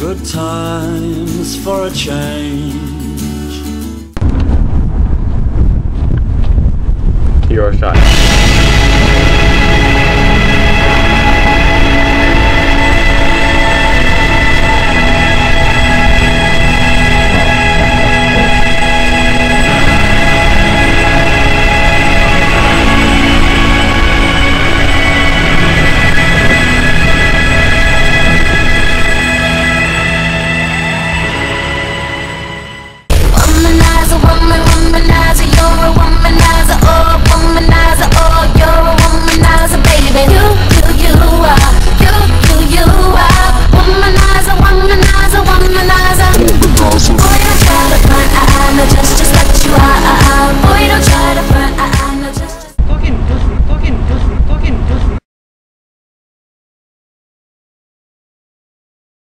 Good times for a change. Your shot. woman